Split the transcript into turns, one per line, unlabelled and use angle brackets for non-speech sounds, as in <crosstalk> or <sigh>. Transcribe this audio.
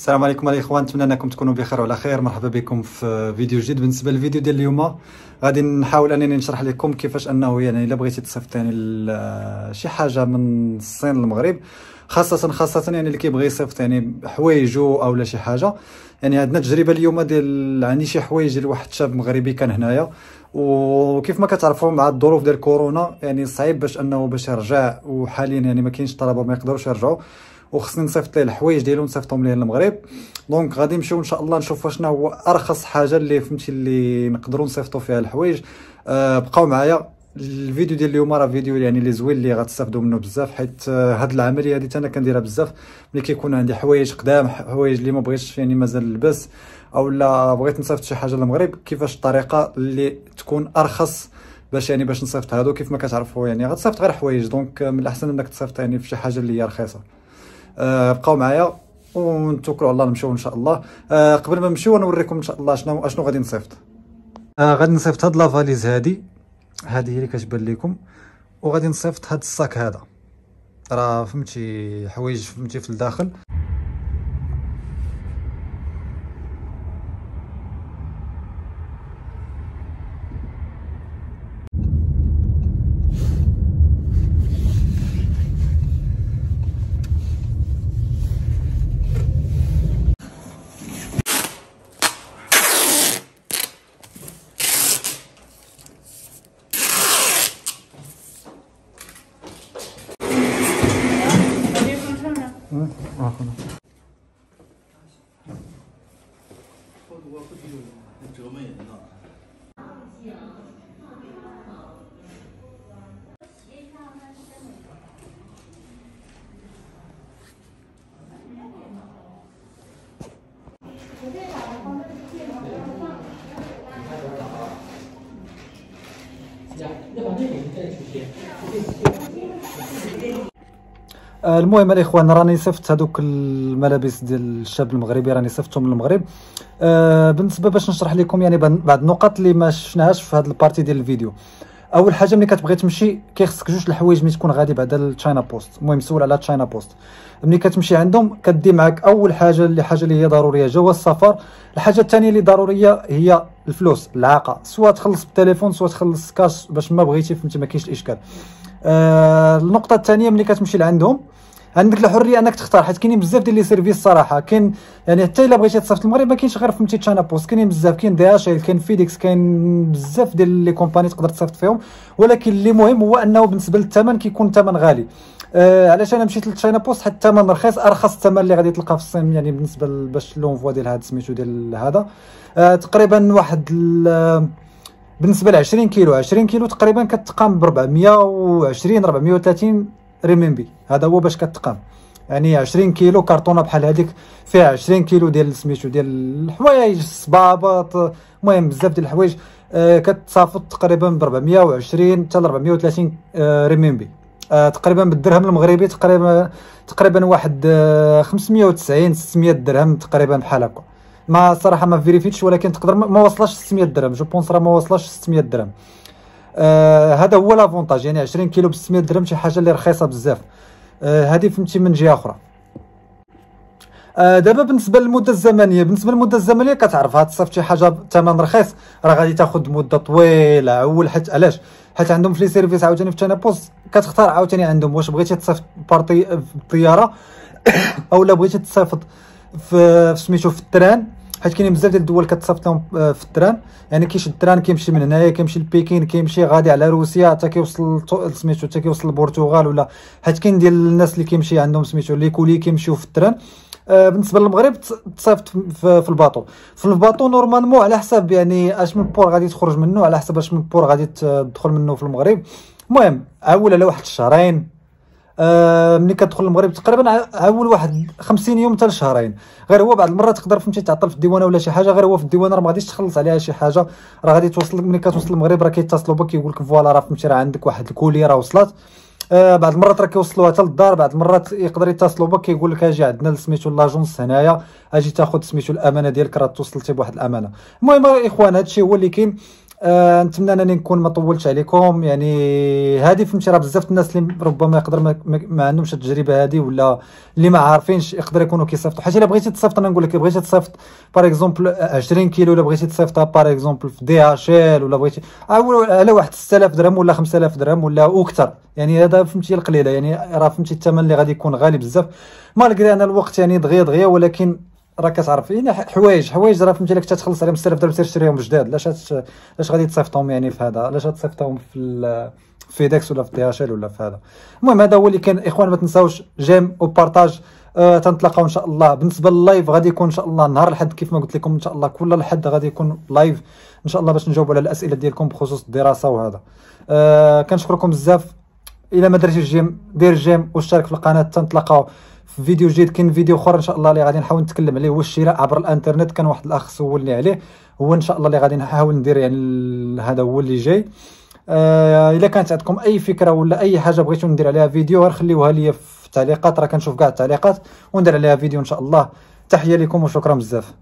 السلام عليكم الاخوان نتمنى أنكم تكونوا بخير وعلى خير. مرحبا بكم في فيديو جديد. بالنسبة للفيديو ديال اليوم غادي نحاول أنني نشرح لكم كيفاش أنه يعني إلا بغيتي تصيفط يعني شي حاجة من الصين للمغرب خاصه خاصة يعني اللي كيبغي يصيفط يعني حوايجو أو لا شي حاجة. يعني عندنا تجربة اليوم ديال عندي شي حوايج ديال واحد الشاب مغربي كان هنايا. وكيف ما كتعرفوا مع الظروف ديال كورونا يعني صعيب باش أنه باش يرجع وحاليا يعني ما كاينش طلبة ما يقدروش يرجعوا. وخصني نصيفط ليه الحوايج ديالو نصيفطهم ليه للمغرب. donc غادي نمشيو إن شاء الله نشوفوا شنو هو أرخص حاجة اللي فهمتي اللي نقدروا نصيفطوا فيها الحوايج. أه بقاو معايا. الفيديو ديال اليوم راه فيديو يعني اللي زوين اللي غتستافدوا منه بزاف حيت هاد العملية هذه أنا كنديرها بزاف. ملي كيكون عندي حوايج قدام حوايج اللي ما بغيتش يعني مازال نلبس أو لا بغيت نصيفط شي حاجة للمغرب كيفاش الطريقة اللي تكون أرخص باش يعني باش نصيفط هادو؟ كيف ما كتعرفوا يعني غتصيفط غير حوايج. donc من الأحسن إنك تصيفط يعني في شي حاجة اللي هي رخيصة. بقاو معايا. ونتوكلوا على الله نمشيو إن شاء الله. أه قبل ما نمشيو نوريكم إن شاء الله شنو اشنو غادي نصيفط. أه غادي نصيفط هاد لافاليز هادي. هادي هي اللي كتبان لكم وغادي نصيفط هاد الصاك هذا. راه فهمتي حوايج فهمتي في الداخل.
啊哈！喝
多不丢吗？还折磨人呢。
المهم الاخوان راني صيفط هذوك الملابس ديال الشاب المغربي راني صيفطهم للمغرب. أه بالنسبة باش نشرح لكم يعني بعض النقط اللي ما شفناهاش في هذه ال partie ديال الفيديو. أول حاجة ملي كتبغي تمشي كيخصك جوج الحوايج ملي تكون غادي بعدا لل China Post المهم سول على China Post ملي كتمشي عندهم كدي معاك أول حاجة اللي حاجة اللي هي ضرورية جواز السفر. الحاجة الثانية اللي ضرورية هي الفلوس العاقة. سواء تخلص بالتليفون سواء تخلص كاش باش ما بغيتي فهمتي ما كاينش الإشكال. آه النقطة الثانية ملي كتمشي لعندهم عندك الحرية أنك تختار. حيت كاينين بزاف ديال les services صراحة. كاين يعني حتى إلا بغيتي تصيفط المغرب ما كاينش غير فهمتي China Post كاينين بزاف. كاين DH كاين FedEx كاين بزاف ديال les compagnies تقدر تصيفط فيهم. ولكن اللي مهم هو أنه بالنسبة للثمن كيكون ثمن غالي. آه علاش أنا مشيت ل China Post حيت الثمن رخيص. أرخص الثمن اللي غادي تلقاه في الصين. يعني بالنسبة باش l'envoi ديال هذا سميتو ديال هذا. آه تقريبا واحد بالنسبة ل 20 كيلو. 20 كيلو تقريبا كتقام ب 420 430 ريمينبي هذا هو باش كتقام. يعني 20 كيلو كرتونة بحال هذيك فيها 20 كيلو ديال سميتو ديال الحوايج الصبابط المهم بزاف ديال الحوايج. آه كتصافط تقريبا ب 420 حتى ل 430 آه ريمينبي آه تقريبا بالدرهم المغربي تقريبا تقريبا واحد آه 590 600 درهم تقريبا بحال هكا. ما صراحة ما فيريفيتش ولكن تقدر ما وصلش 600 درهم. je pense راه ما وصلش 600 درهم. آه هذا هو l'avantage يعني 20 كيلو ب 600 درهم شي حاجة اللي رخيصة بزاف. هذه آه فهمتي من جهة أخرى. آه دابا بالنسبة للمدة الزمنية بالنسبة للمدة الزمنية كتعرف تصيفط شي حاجة بثمن رخيص. راه غادي تاخذ مدة طويلة أول حيت علاش؟ حيت عندهم في les services عاوتاني في China Post كتختار عاوتاني عندهم. واش بغيتي تصيفط بارتي بالطياره <coughs> أو لا بغيتي تصيفط في سميتو في ال train؟ حيت كاينين بزاف ديال الدول كتصيفط لهم في ال train يعني كيش ال train كيمشي من هنايا كيمشي لبكين كيمشي غادي على روسيا حتى كيوصل سميتو حتى كيوصل للبرتغال ولا. حيت كاين ديال الناس اللي كيمشي عندهم سميتو les colis كيمشيو في ال train آه بالنسبة للمغرب تصيفط في, ال bateau. في ال bateau normalement على حسب يعني اش من port غادي تخرج منه على حسب اش من port غادي تدخل منه في المغرب. المهم عول على واحد الشهرين. آه ملي كتدخل المغرب تقريبا عول واحد 50 يوم حتى لشهرين. غير هو بعض المرات تقدر فهمتي تعطل في الديوانة ولا شي حاجة غير هو في الديوانة راه ما غاديش تخلص عليها شي حاجة. راه غادي توصل ملي كتوصل المغرب راه كيتصلوا بك كيقول لك voilà راه فهمتي راه عندك واحد ال colis راه وصلت. آه بعض المرات راه كيوصلوها حتى للدار بعض المرات يقدر يتصلوا بك كيقول لك أجي عندنا سميتو l'agence هنايا أجي تاخذ سميتو الأمانة ديالك راه توصلتي بواحد الأمانة. المهم إخوان هادشي هو اللي كاين. آه نتمنى أنني نكون ما طولتش عليكم. يعني هذه فهمتي راه بزاف الناس اللي ربما يقدر ما, ما عندهمش التجربة هذه ولا اللي ما عارفينش يقدر يكونوا كيصيفطوا. حيت إلا بغيتي تصيفط أنا نقول لك بغيتي تصيفط par exemple 20 كيلو ولا بغيتي تصيفطها par exemple في DHL ولا بغيتي على واحد 6000 درهم ولا 5000 درهم ولا أكثر. يعني هذا فهمتي القليلة. يعني راه فهمتي الثمن اللي غادي يكون غالي بزاف. malgré ان الوقت يعني دغيا دغيا ولكن راه كتعرف. يعني حوايج حوايج راه فهمتي لك تتخلص عليهم 6000 درهم تشريهم جداد. لاش لاش غادي تصيفطهم يعني في هذا؟ لاش تصيفطهم في FedEx ولا في DHL ولا في هذا؟ المهم هذا هو اللي كان. إخوان ما تنساوش j'aime و partage آه تنتلاقاو إن شاء الله. بالنسبة لل live غادي يكون إن شاء الله نهار الحد كيف ما قلت لكم إن شاء الله كل الحد غادي يكون live إن شاء الله باش نجاوب على الأسئلة ديالكم بخصوص الدراسة وهذا. آه كنشكركم بزاف. إلا ما درتيش ال j'aime دير ال j'aime واشترك في القناة. تنتلاقاو. في فيديو جديد كاين فيديو أخر إن شاء الله اللي غادي نحاول نتكلم عليه. هو الشراء عبر الإنترنت كان واحد الأخ سولني عليه. هو إن شاء الله اللي غادي نحاول ندير يعني هذا هو اللي جاي. آه إلا كانت عندكم أي فكرة ولا أي حاجة بغيتو ندير عليها فيديو غير خليوها لي في التعليقات. راه كنشوف كاع التعليقات وندير عليها فيديو إن شاء الله. تحية لكم وشكرا بزاف.